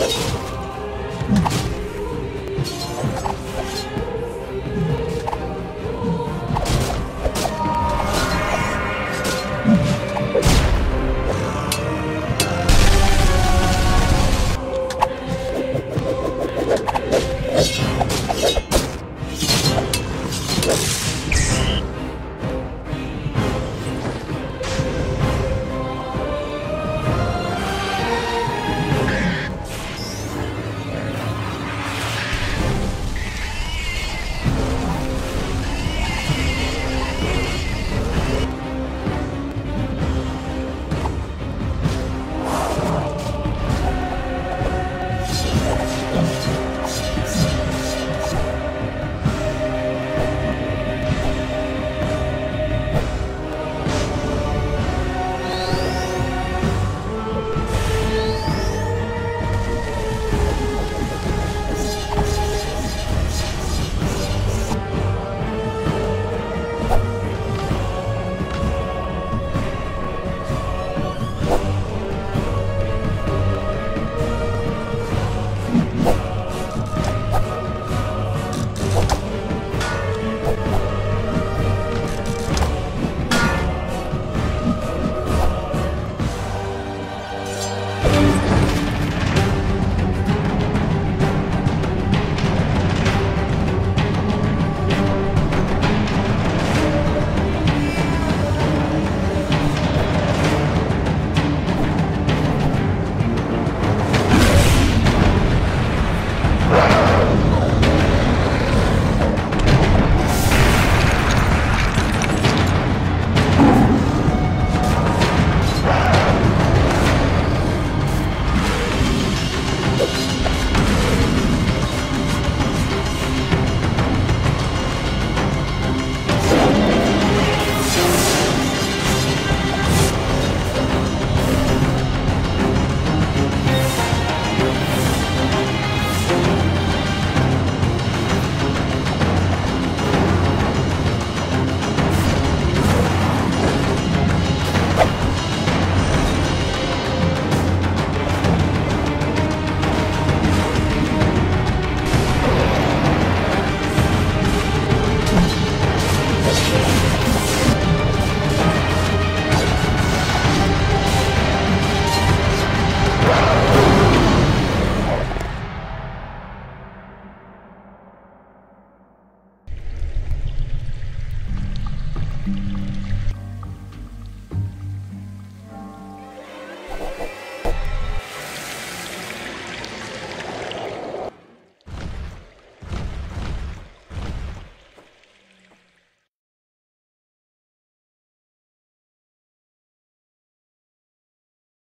Let's go.